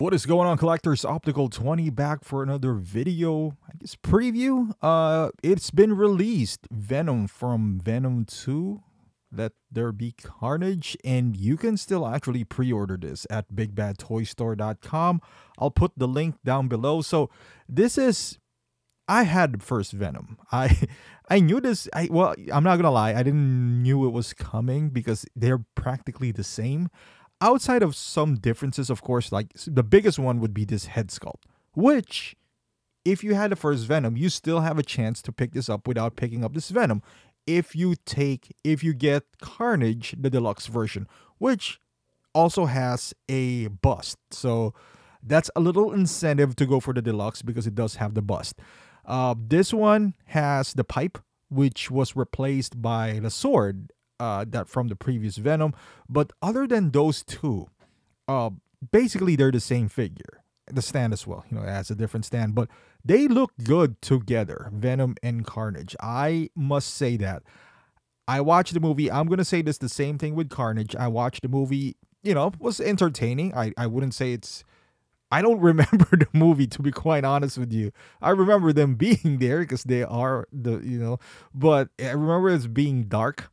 What is going on, collectors? Optical 20 back for another video, I guess preview. Uh, it's been released. Venom from Venom 2. Let there be carnage, and you can still actually pre-order this at BigBadToyStore.com. I'll put the link down below. So this is, I had first Venom. I I knew this. I well, I'm not gonna lie. I didn't knew it was coming because they're practically the same outside of some differences, of course, like the biggest one would be this head sculpt, which if you had the first Venom, you still have a chance to pick this up without picking up this Venom. If you take, if you get Carnage, the deluxe version, which also has a bust. So that's a little incentive to go for the deluxe because it does have the bust. Uh, this one has the pipe, which was replaced by the sword uh, that from the previous Venom. But other than those two, uh, basically they're the same figure. The stand as well, you know, it has a different stand, but they look good together, Venom and Carnage. I must say that. I watched the movie. I'm gonna say this the same thing with Carnage. I watched the movie, you know, was entertaining. I, I wouldn't say it's I don't remember the movie to be quite honest with you. I remember them being there because they are the you know, but I remember it's being dark.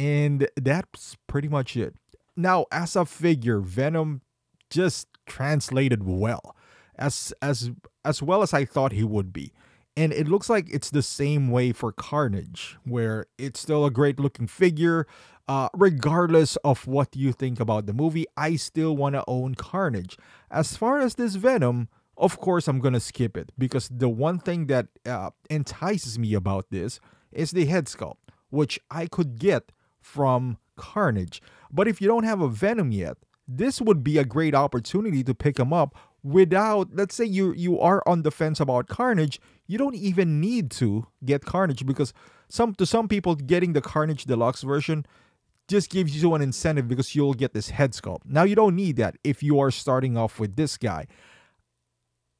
And that's pretty much it. Now, as a figure, Venom just translated well. As as as well as I thought he would be. And it looks like it's the same way for Carnage, where it's still a great looking figure. Uh, regardless of what you think about the movie, I still want to own Carnage. As far as this Venom, of course, I'm going to skip it because the one thing that uh, entices me about this is the head sculpt, which I could get from Carnage. But if you don't have a Venom yet, this would be a great opportunity to pick him up without let's say you you are on the fence about Carnage, you don't even need to get Carnage because some to some people getting the Carnage Deluxe version just gives you an incentive because you'll get this head sculpt. Now you don't need that if you are starting off with this guy.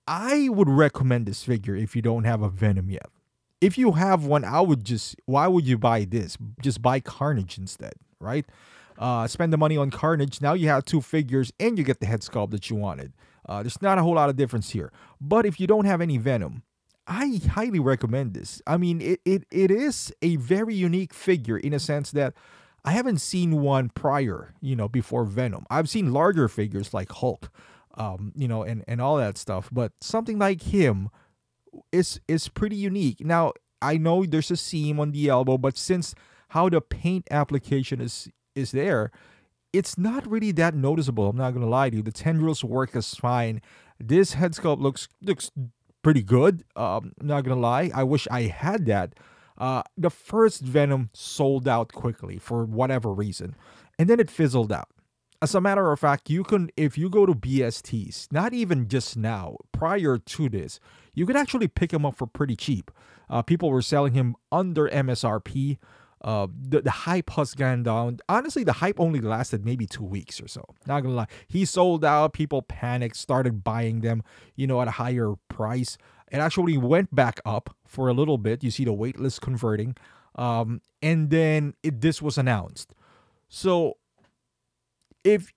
I would recommend this figure if you don't have a Venom yet if you have one, I would just why would you buy this? Just buy Carnage instead, right? Uh, spend the money on Carnage. Now you have two figures and you get the head sculpt that you wanted. Uh, there's not a whole lot of difference here. But if you don't have any Venom, I highly recommend this. I mean, it, it, it is a very unique figure in a sense that I haven't seen one prior, you know, before Venom. I've seen larger figures like Hulk, um, you know, and, and all that stuff. But something like him is is pretty unique. Now I know there's a seam on the elbow, but since how the paint application is is there, it's not really that noticeable. I'm not gonna lie to you. The tendrils work as fine. This head sculpt looks looks pretty good. Um, I'm not gonna lie. I wish I had that. Uh, the first Venom sold out quickly for whatever reason, and then it fizzled out. As a matter of fact, you can if you go to BSTs, not even just now, prior to this, you could actually pick him up for pretty cheap. Uh, people were selling him under MSRP. Uh, the, the hype has gone down. Honestly, the hype only lasted maybe two weeks or so. Not gonna lie, he sold out. People panicked, started buying them, you know, at a higher price. It actually went back up for a little bit. You see the waitlist converting, um, and then it, this was announced. So, if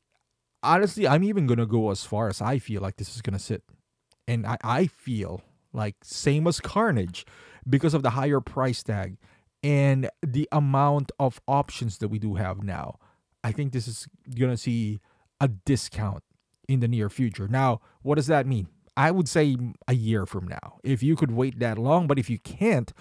honestly, I'm even gonna go as far as I feel like this is gonna sit and I, I feel like same as Carnage because of the higher price tag and the amount of options that we do have now. I think this is gonna see a discount in the near future. Now, what does that mean? I would say a year from now. If you could wait that long, but if you can't,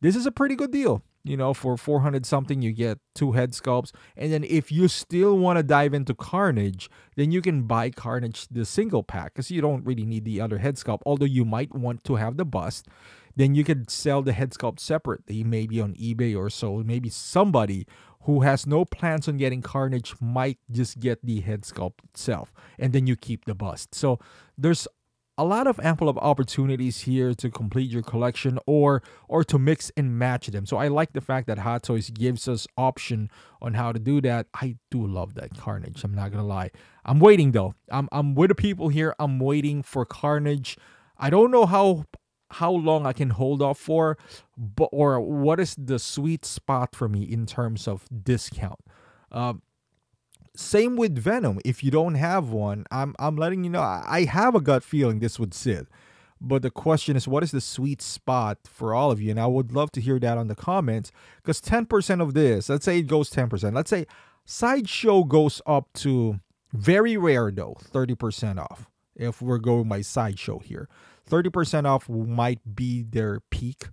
this is a pretty good deal you know, for 400 something, you get two head sculpts. And then if you still want to dive into Carnage, then you can buy Carnage the single pack because you don't really need the other head sculpt. Although you might want to have the bust, then you could sell the head sculpt separately, maybe on eBay or so. Maybe somebody who has no plans on getting Carnage might just get the head sculpt itself, and then you keep the bust. So there's a lot of ample of opportunities here to complete your collection or or to mix and match them. So I like the fact that Hot Toys gives us option on how to do that. I do love that Carnage. I'm not gonna lie. I'm waiting though. I'm I'm with the people here. I'm waiting for Carnage. I don't know how how long I can hold off for, but or what is the sweet spot for me in terms of discount. Um, Same with Venom. If you don't have one, I'm I'm letting you know I have a gut feeling this would sit. But the question is, what is the sweet spot for all of you? And I would love to hear that on the comments because 10% of this, let's say it goes 10%. Let's say Sideshow goes up to very rare though, 30% off. If we're going by Sideshow here, 30% off might be their peak.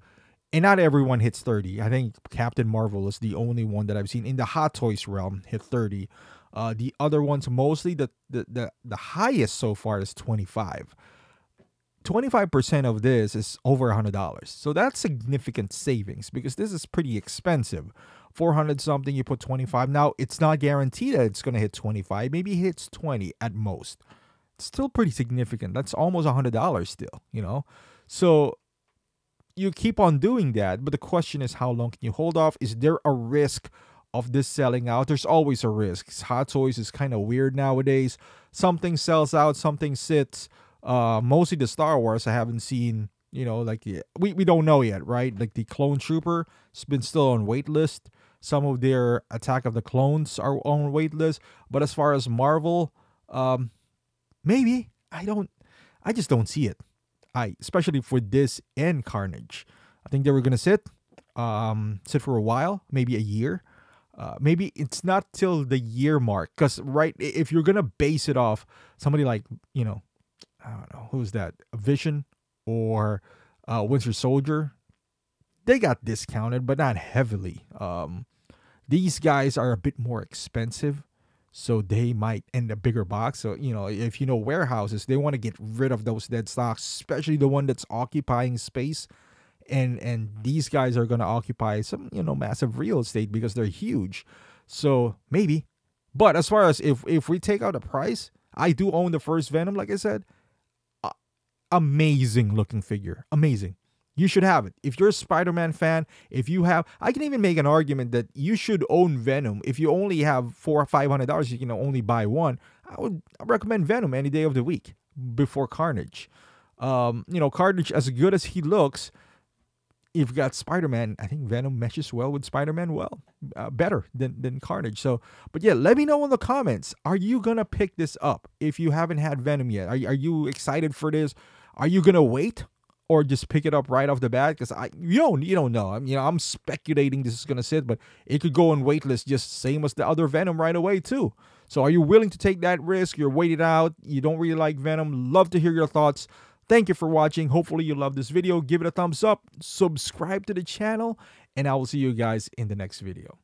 And not everyone hits 30. I think Captain Marvel is the only one that I've seen in the Hot Toys realm hit 30. Uh, the other ones, mostly the, the the the highest so far is 25. 25% of this is over $100. So that's significant savings because this is pretty expensive. 400 something, you put 25. Now, it's not guaranteed that it's going to hit 25. Maybe it hits 20 at most. It's still pretty significant. That's almost $100 still, you know? So you keep on doing that, but the question is how long can you hold off? Is there a risk of this selling out? There's always a risk. Hot Toys is kind of weird nowadays. Something sells out, something sits uh, mostly the Star Wars I haven't seen. You know, like the, we we don't know yet, right? Like the Clone Trooper has been still on wait list. Some of their Attack of the Clones are on wait list. But as far as Marvel, um, maybe I don't. I just don't see it. I especially for this and Carnage. I think they were gonna sit, um, sit for a while, maybe a year. Uh, maybe it's not till the year mark because right if you're gonna base it off somebody like you know I don't know who's that, Vision or uh, Winter Soldier. They got discounted, but not heavily. Um, these guys are a bit more expensive, so they might end a bigger box. So you know, if you know warehouses, they want to get rid of those dead stocks, especially the one that's occupying space. And and these guys are gonna occupy some you know massive real estate because they're huge. So maybe, but as far as if if we take out the price, I do own the first Venom, like I said amazing looking figure. Amazing. You should have it. If you're a Spider Man fan, if you have, I can even make an argument that you should own Venom. If you only have four or five hundred dollars, you can only buy one. I would recommend Venom any day of the week before Carnage. Um, you know, Carnage, as good as he looks, you've got Spider Man. I think Venom meshes well with Spider Man, well, uh, better than, than Carnage. So, but yeah, let me know in the comments. Are you gonna pick this up if you haven't had Venom yet? Are, are you excited for this? Are you gonna wait or just pick it up right off the bat? Because I you don't you don't know. I'm you know I'm speculating this is gonna sit, but it could go on waitlist just same as the other Venom right away too. So are you willing to take that risk? You're waiting out. You don't really like Venom. Love to hear your thoughts. Thank you for watching. Hopefully you love this video. Give it a thumbs up. Subscribe to the channel. And I will see you guys in the next video.